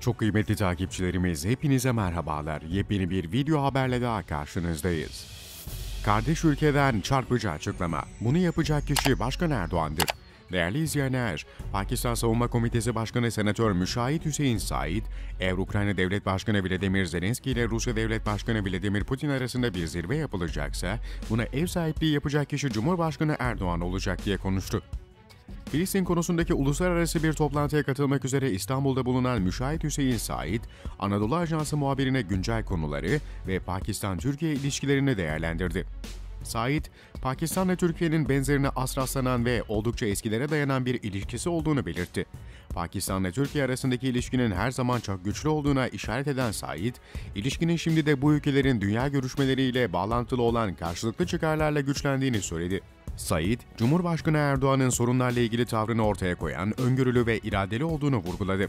Çok kıymetli takipçilerimiz hepinize merhabalar. Yepyeni bir video haberle daha karşınızdayız. Kardeş ülkeden çarpıcı açıklama. Bunu yapacak kişi Başkan Erdoğan'dır. Değerli izleyenler, Pakistan Savunma Komitesi Başkanı Senatör Müşahit Hüseyin Said, eğer Ukrayna Devlet Başkanı Vladimir Zelenski ile Rusya Devlet Başkanı Vladimir Putin arasında bir zirve yapılacaksa, buna ev sahipliği yapacak kişi Cumhurbaşkanı Erdoğan olacak diye konuştu. Filistin konusundaki uluslararası bir toplantıya katılmak üzere İstanbul'da bulunan Müşahit Hüseyin Said, Anadolu Ajansı muhabirine güncel konuları ve Pakistan-Türkiye ilişkilerini değerlendirdi. Said, Pakistan'la Türkiye'nin benzerine az rastlanan ve oldukça eskilere dayanan bir ilişkisi olduğunu belirtti. Pakistan'la Türkiye arasındaki ilişkinin her zaman çok güçlü olduğuna işaret eden Said, ilişkinin şimdi de bu ülkelerin dünya görüşmeleriyle bağlantılı olan karşılıklı çıkarlarla güçlendiğini söyledi. Said, Cumhurbaşkanı Erdoğan'ın sorunlarla ilgili tavrını ortaya koyan öngörülü ve iradeli olduğunu vurguladı.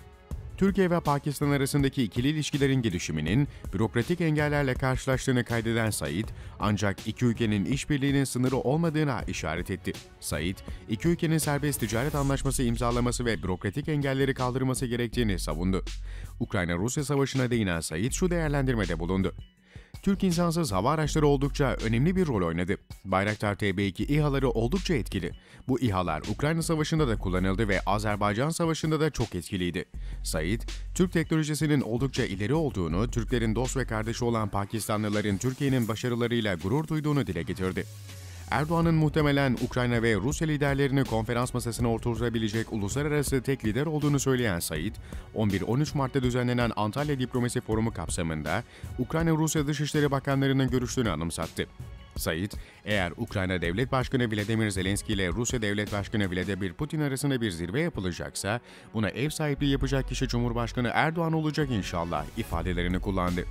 Türkiye ve Pakistan arasındaki ikili ilişkilerin gelişiminin bürokratik engellerle karşılaştığını kaydeden Said, ancak iki ülkenin işbirliğinin sınırı olmadığına işaret etti. Said, iki ülkenin serbest ticaret anlaşması imzalaması ve bürokratik engelleri kaldırması gerektiğini savundu. Ukrayna-Rusya savaşına değinen Said şu değerlendirmede bulundu. Türk insansız hava araçları oldukça önemli bir rol oynadı. Bayraktar TB2 İHA'ları oldukça etkili. Bu İHA'lar Ukrayna Savaşı'nda da kullanıldı ve Azerbaycan Savaşı'nda da çok etkiliydi. Said, Türk teknolojisinin oldukça ileri olduğunu, Türklerin dost ve kardeşi olan Pakistanlıların Türkiye'nin başarılarıyla gurur duyduğunu dile getirdi. Erdoğan'ın muhtemelen Ukrayna ve Rusya liderlerini konferans masasına oturtabilecek uluslararası tek lider olduğunu söyleyen Said, 11-13 Mart'ta düzenlenen Antalya Diplomasi Forumu kapsamında Ukrayna-Rusya Dışişleri Bakanlarının görüştüğünü anımsattı. Said, eğer Ukrayna Devlet Başkanı Vladimir Zelenski ile Rusya Devlet Başkanı Vladimir Putin arasında bir zirve yapılacaksa, buna ev sahipliği yapacak kişi Cumhurbaşkanı Erdoğan olacak inşallah ifadelerini kullandı.